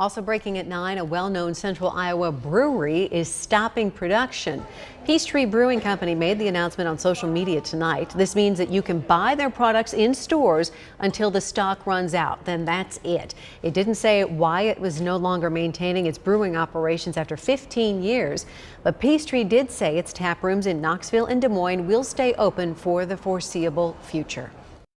Also breaking at 9, a well-known central Iowa brewery is stopping production. Peace Tree Brewing Company made the announcement on social media tonight. This means that you can buy their products in stores until the stock runs out. Then that's it. It didn't say why it was no longer maintaining its brewing operations after 15 years, but Peace Tree did say its tap rooms in Knoxville and Des Moines will stay open for the foreseeable future.